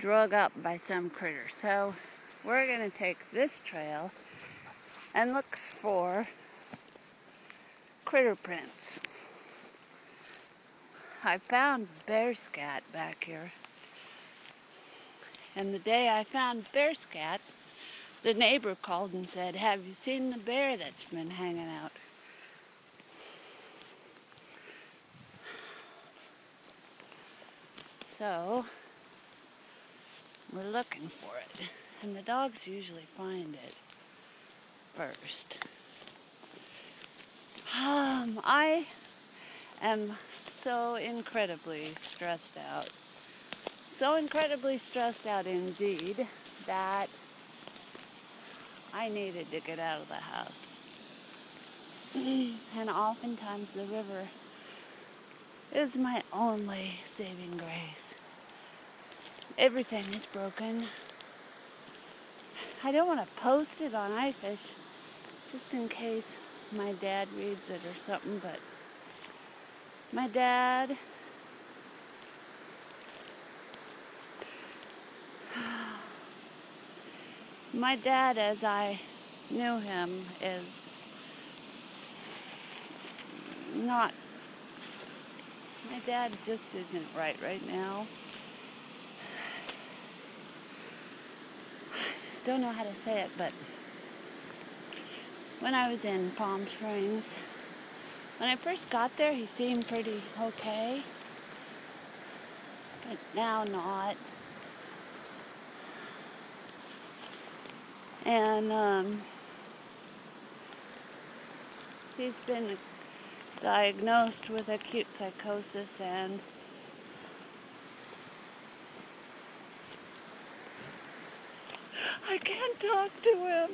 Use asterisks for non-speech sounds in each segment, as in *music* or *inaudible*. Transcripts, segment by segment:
drug up by some critter. So we're going to take this trail and look for critter prints. I found bear scat back here. And the day I found bear scat, the neighbor called and said, Have you seen the bear that's been hanging out? So, we're looking for it. And the dogs usually find it first. Um, I am so incredibly stressed out. So incredibly stressed out indeed that I needed to get out of the house. and oftentimes the river is my only saving grace. Everything is broken. I don't want to post it on iFish just in case my dad reads it or something, but my dad *sighs* my dad as I knew him is not my dad just isn't right right now. Don't know how to say it, but when I was in Palm Springs, when I first got there, he seemed pretty okay, but now not. And um, he's been diagnosed with acute psychosis and I can't talk to him.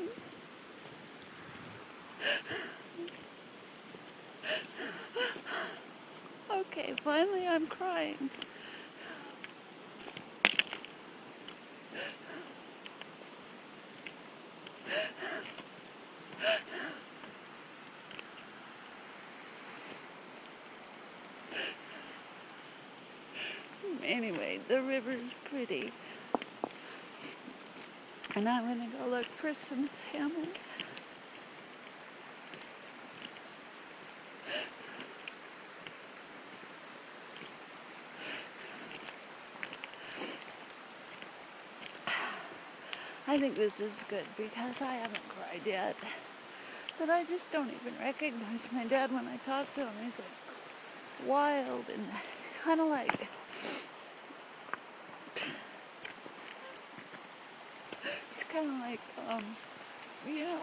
Okay, finally I'm crying. Anyway, the river's pretty. And I'm gonna go look for some salmon. *sighs* I think this is good because I haven't cried yet. But I just don't even recognize my dad when I talk to him. He's like wild and kind of like kind of like um you know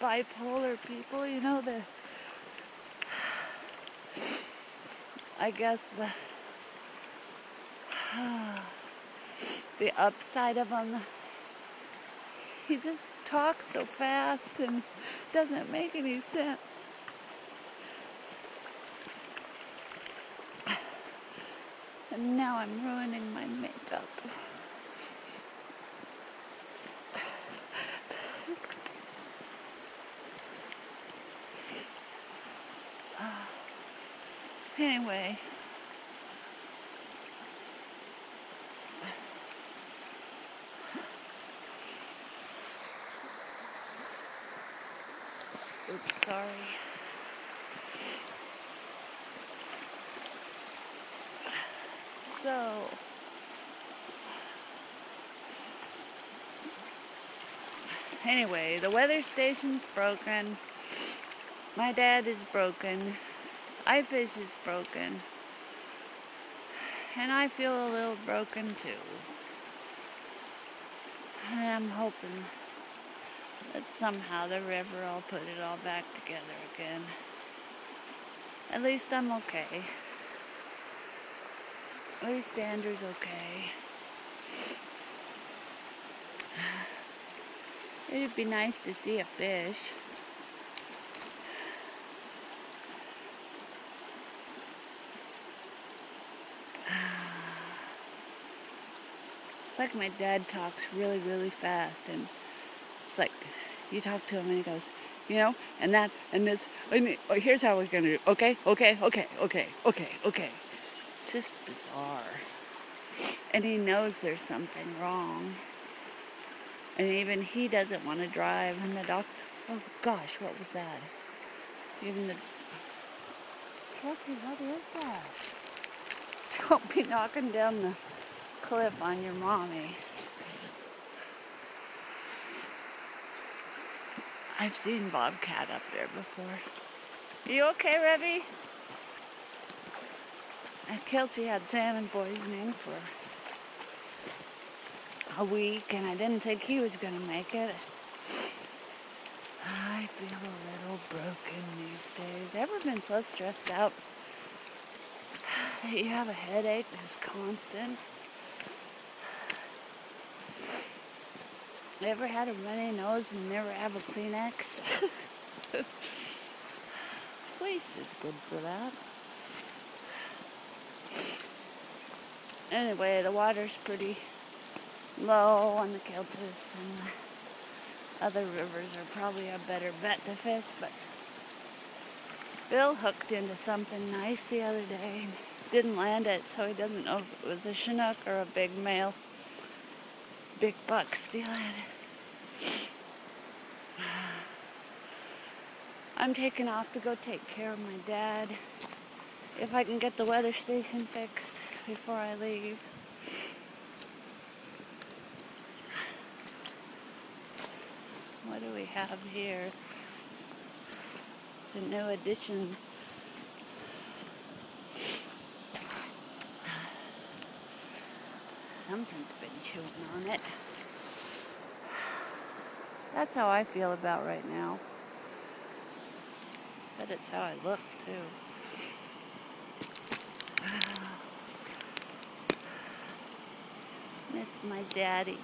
bipolar people. You know the I guess the *sighs* the upside of them he just talks so fast and doesn't make any sense. And now I'm ruining my makeup. Anyway. Oops, sorry. So, anyway, the weather station's broken. My dad is broken. iFish is broken. And I feel a little broken too. And I'm hoping that somehow the river will put it all back together again. At least I'm okay. At least Andrew's okay. *sighs* It'd be nice to see a fish. It's like my dad talks really, really fast and it's like you talk to him and he goes, you know, and that and this. And oh, here's how we're gonna do. Okay, okay, okay, okay, okay, okay. Just bizarre. And he knows there's something wrong. And even he doesn't want to drive. And the doctor, oh gosh, what was that? Even the, Kelsey, what is that? *laughs* Don't be knocking down the cliff on your mommy. I've seen Bobcat up there before. You okay, Revy? Kelchi had salmon poisoning for a week, and I didn't think he was going to make it. *sighs* I feel a little broken these days. Ever been so stressed out *sighs* that you have a headache that's constant? Ever had a runny nose and never have a Kleenex? *laughs* Place is good for that. Anyway, the water's pretty low on the Kilchis and the other rivers are probably a better bet to fish, but Bill hooked into something nice the other day and didn't land it, so he doesn't know if it was a Chinook or a big male big buck steelhead. I'm taking off to go take care of my dad. If I can get the weather station fixed before I leave. What do we have here? It's a new addition. Something's been chewing on it. *sighs* That's how I feel about right now. But it's how I look too. *sighs* Miss my daddy.